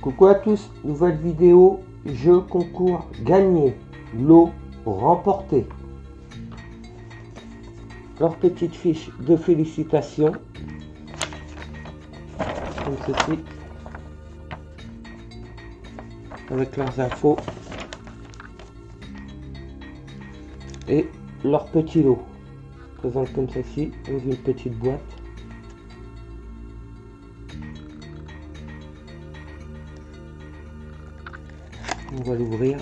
Coucou à tous, nouvelle vidéo, jeu concours gagné, lot remporté. Leur petite fiche de félicitations, comme ceci, avec leurs infos et leur petit lot, présente comme ceci, dans une petite boîte. On va l'ouvrir.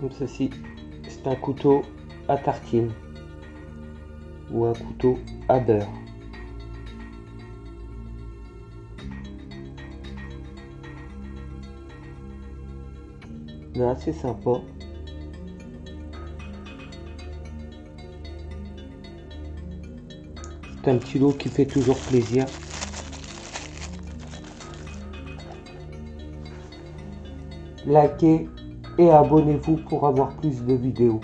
Comme ceci, c'est un couteau à tartine ou un couteau à beurre. Là, c'est sympa. Un petit lot qui fait toujours plaisir. Likez et abonnez-vous pour avoir plus de vidéos.